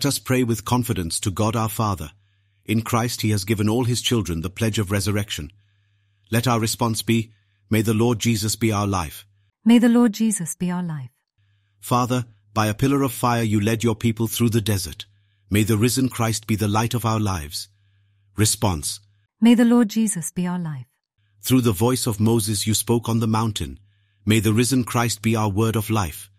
Let us pray with confidence to God our Father. In Christ he has given all his children the pledge of resurrection. Let our response be, May the Lord Jesus be our life. May the Lord Jesus be our life. Father, by a pillar of fire you led your people through the desert. May the risen Christ be the light of our lives. Response. May the Lord Jesus be our life. Through the voice of Moses you spoke on the mountain. May the risen Christ be our word of life.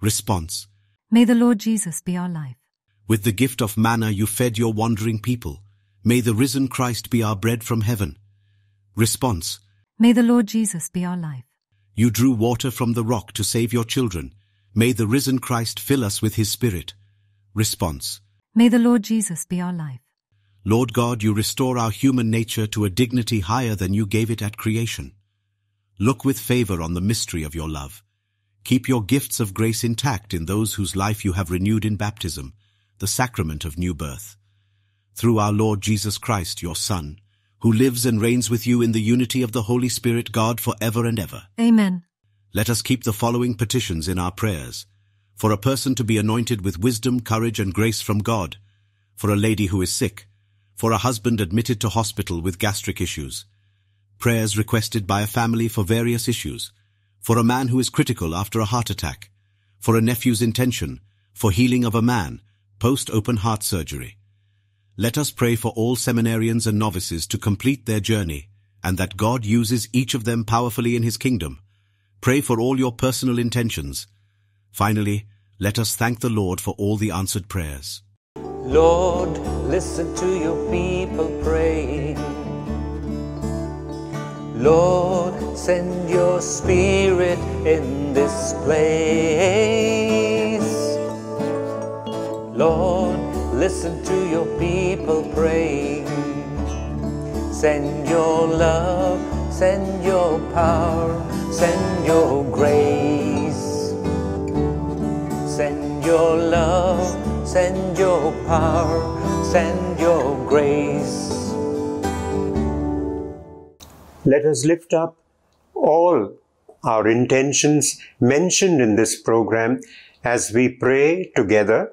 Response. May the Lord Jesus be our life. With the gift of manna you fed your wandering people. May the risen Christ be our bread from heaven. Response. May the Lord Jesus be our life. You drew water from the rock to save your children. May the risen Christ fill us with his spirit. Response. May the Lord Jesus be our life. Lord God, you restore our human nature to a dignity higher than you gave it at creation. Look with favor on the mystery of your love. Keep your gifts of grace intact in those whose life you have renewed in baptism, the sacrament of new birth. Through our Lord Jesus Christ, your Son, who lives and reigns with you in the unity of the Holy Spirit, God, for ever and ever. Amen. Let us keep the following petitions in our prayers. For a person to be anointed with wisdom, courage, and grace from God. For a lady who is sick. For a husband admitted to hospital with gastric issues. Prayers requested by a family for various issues. For a man who is critical after a heart attack. For a nephew's intention. For healing of a man. Post-open heart surgery. Let us pray for all seminarians and novices to complete their journey, and that God uses each of them powerfully in his kingdom. Pray for all your personal intentions. Finally, let us thank the Lord for all the answered prayers. Lord, listen to your people pray. Lord, send your spirit in this place. Lord, listen to your people praying. Send your love, send your power, send your grace. Send your love, send your power, send your grace. Let us lift up all our intentions mentioned in this program as we pray together.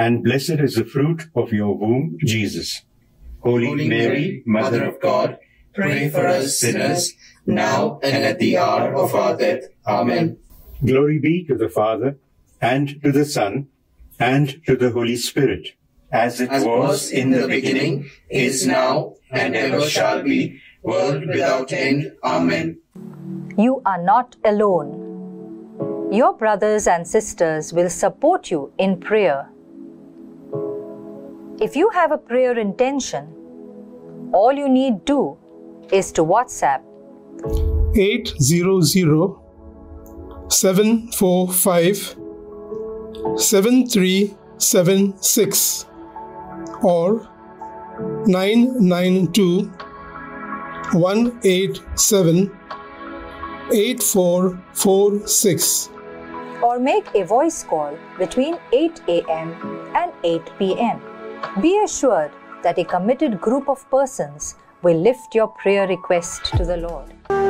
and blessed is the fruit of your womb, Jesus. Holy, Holy Mary, Mother of God, pray for us sinners, now and at the hour of our death. Amen. Glory be to the Father, and to the Son, and to the Holy Spirit, as it As was was in the beginning, is now, and ever shall be, world without end. Amen. You are not alone. Your brothers and sisters will support you in prayer. If you have a prayer intention, all you need do is to WhatsApp 800 745 7376 or 992 187 8446. or make a voice call between 8 a.m. and 8 p.m. Be assured that a committed group of persons will lift your prayer request to the Lord.